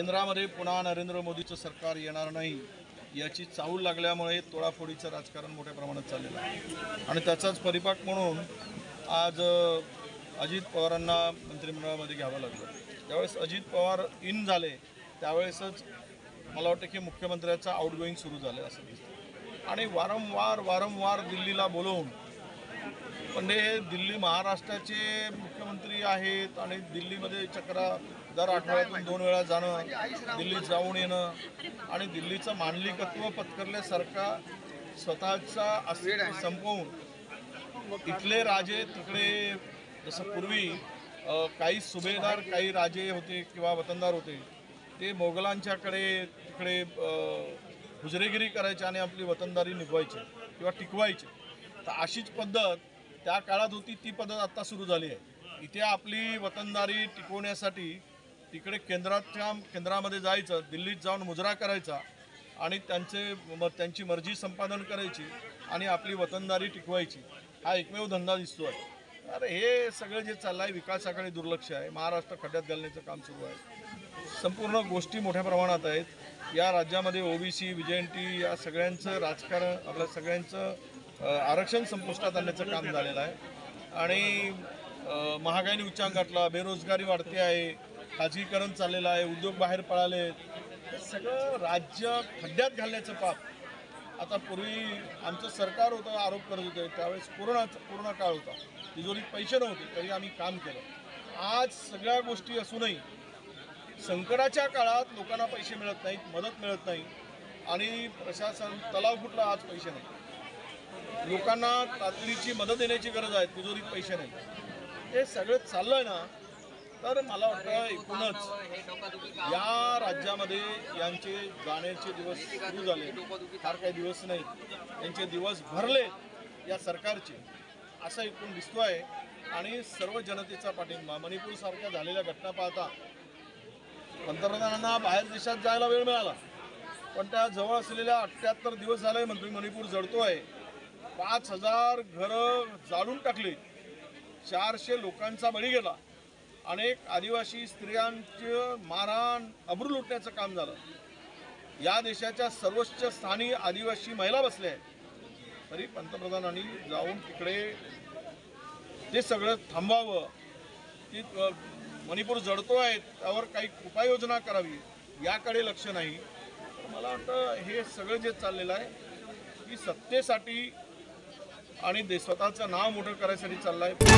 केंद्रामध्ये पुन्हा नरेंद्र मोदीचं सरकार येणार नाही याची चाऊल लागल्यामुळे तोडाफोडीचं राजकारण मोठ्या प्रमाणात चाललेलं आहे. आणि त्याचाच परिपाक म्हणून आज अजित पवारांना मंत्रिमंडळामध्ये घ्यावं लागलं. ज्यावेळेस अजित पवार इन झाले त्यावेळेसच मला वाटतं की मुख्यमंत्र्याचं आउटगोईंग सुरू झालं असं दिसतं. आणि वारंवार वारंवार दिल्लीला बोलवून पण हे दिल्ली महाराष्ट्राचे मुख्यमंत्री आहेत आणि दिल्लीमध्ये चक्रा दर आठवड्यातून दोन वेळा जाणं दिल्लीत जाऊन येणं आणि दिल्लीचं मांडलिकत्व पत्करल्यासारखा स्वतःचा अस्तित्व संपवून इथले राजे तिकडे जसं पूर्वी काही सुभेदार काही राजे होते किंवा वतनदार होते ते मोगलांच्याकडे तिकडे हुजरेगिरी करायचे आणि आपली वतनदारी निभवायची किंवा टिकवायची. तर अशीच पद्धत त्या काळात होती ती पद्धत आत्ता सुरू झाली आहे. इथे आपली वतनदारी टिकवण्यासाठी तिकडे केंद्राच्या केंद्रामध्ये जायचं दिल्लीत जाऊन मुजरा करायचा आणि त्यांचे म त्यांची मर्जी संपादन करायची आणि आपली वतनदारी टिकवायची हा एकमेव धंदा दिसतो आहे. अरे हे सगळं जे चाललं आहे विकासाकडे दुर्लक्ष आहे. महाराष्ट्र खड्ड्यात घालण्याचं काम सुरू आहे. संपूर्ण गोष्टी मोठ्या प्रमाणात आहेत. या राज्यामध्ये ओबीसी विजयंती या सगळ्यांचं राजकारण आपल्या सगळ्यांचं आरक्षण संपुष्टात आणण्याचं काम झालेलं आहे. आणि महागाईने उच्चांक गाठला बेरोजगारी वाढते आहे खाजगीकरण चाललेलं आहे उद्योग बाहेर पळाले हे सगळं राज्य खड्ड्यात घालण्याचं पाप. आता पूर्वी आमचं सरकार होतं आरोप करत होते. त्यावेळेस कोरोना कोरोना काळ होता. तिजोरीत पैसे नव्हते तरी आम्ही काम केलं. आज सगळ्या गोष्टी असूनही संकटाच्या काळात लोकांना पैसे मिळत नाहीत मदत मिळत नाही. आणि प्रशासन तलाव फुटला आज पैसे नाही लोकांना तातडीची मदत देण्याची गरज आहे तिजोरीत पैसे नाही. हे सगळं चाललंय ना तर मला वाटतं एकूणच या राज्यामध्ये यांचे जाण्याचे दिवस सुरू झाले. फार काही दिवस नाही. यांचे दिवस भरले या सरकारचे. असं एकूण दिसतो आहे आणि सर्व जनतेचा पाठिंबा मणिपूरसारख्या झालेल्या घटना पाहता पंतप्रधानांना बाहेर देशात जायला वेळ मिळाला. पण त्या जवळ असलेल्या अठ्ठ्याहत्तर दिवस झाले मंत्री मणिपूर जळतोय पाच हजार घरं जाळून टाकली. चारशे लोकांचा बळी गेला. अनेक आदिवासी स्त्रियांचे मारहाण अब्रू लुटण्याचं काम झालं. या देशाच्या सर्वोच्च स्थानी आदिवासी महिला बसल्या आहेत. तरी पंतप्रधानांनी जाऊन तिकडे ते सगळं थांबावं. की मणिपूर जडतो आहे त्यावर काही उपाययोजना करावी याकडे लक्ष नाही. मला वाटतं हे सगळं जे चाललेलं आहे की सत्तेसाठी आणि स्वतःचं नाव मोठं करायसाठी चालला आहे